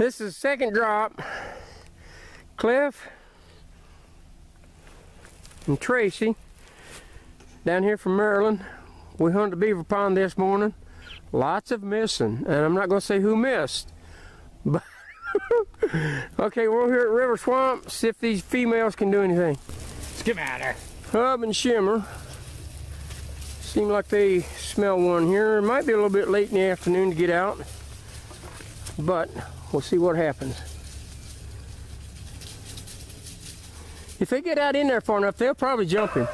This is second drop. Cliff and Tracy down here from Maryland. We hunted the beaver pond this morning. Lots of missing, and I'm not going to say who missed. But okay, we're here at River Swamp. See if these females can do anything. Schimatter. Hub and Shimmer. Seem like they smell one here. It might be a little bit late in the afternoon to get out, but we'll see what happens. If they get out in there far enough, they'll probably jump him.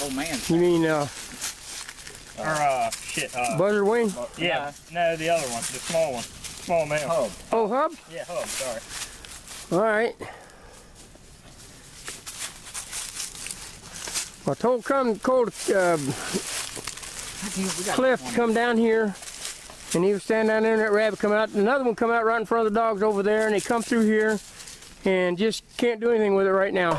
Oh man. You mean uh, Or uh, shit. Uh, buzzard wing? yeah. No, the other one, the small one, small male. Hub. Oh, hub? Yeah, hub. Sorry. All right. I told come cold uh, Cliff to come down here, and he was standing down there, and that rabbit come out. Another one come out right in front of the dogs over there, and they come through here, and just can't do anything with it right now.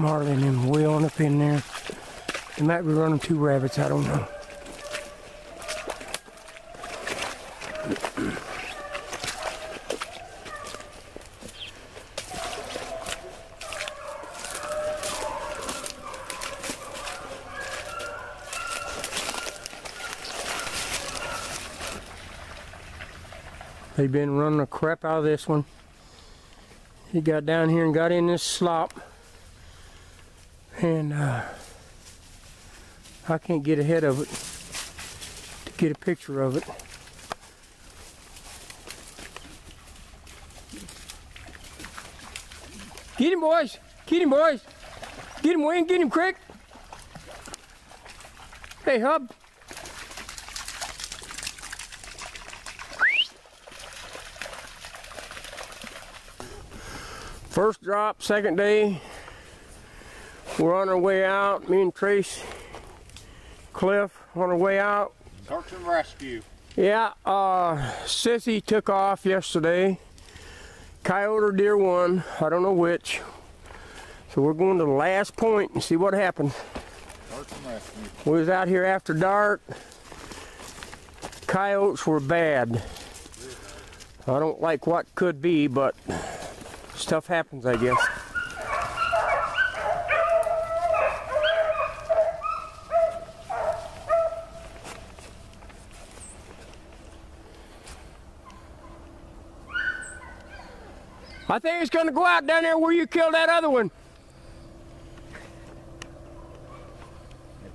Marley and them on up in there. They might be running two rabbits, I don't know. They've been running the crap out of this one. He got down here and got in this slop. And uh, I can't get ahead of it to get a picture of it. Get him, boys! Get him, boys! Get him, Wayne! Get him, Crick! Hey, Hub! First drop, second day. We're on our way out. Me and Trace, Cliff, on our way out. Search and rescue. Yeah, uh, Sissy took off yesterday. Coyote or deer one, I don't know which. So we're going to the last point and see what happens. Search and rescue. We was out here after dark. Coyotes were bad. I don't like what could be, but stuff happens, I guess. I think it's gonna go out down there where you killed that other one.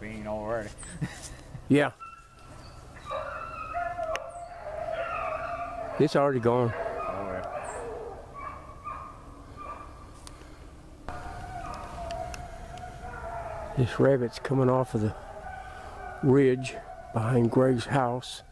He ain't already. Yeah. It's already gone. This rabbit's coming off of the ridge behind Greg's house.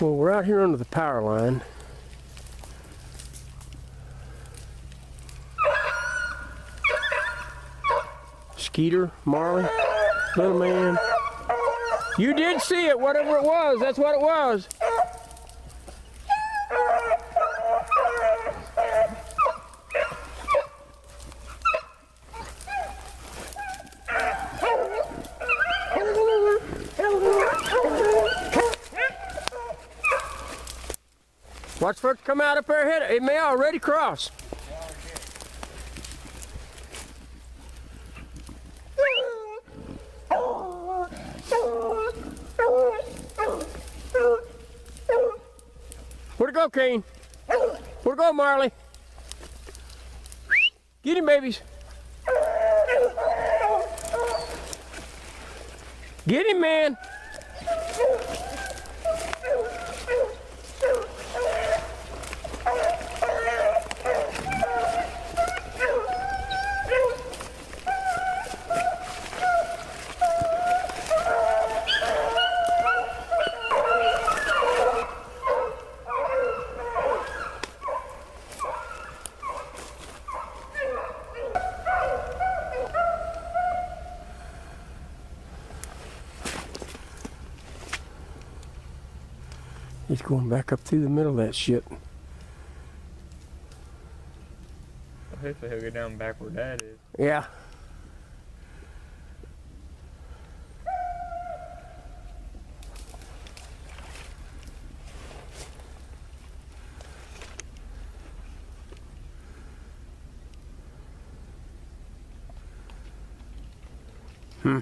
Well, we're out here under the power line. Skeeter, Marley, little man. You did see it, whatever it was. That's what it was. Watch for it to come out up there ahead. It may already cross. Where'd it go, Kane? Where'd it go, Marley? Get him, babies. Get him, man. He's going back up through the middle of that shit. Hopefully he'll go down back where Dad is. Yeah. Hmm.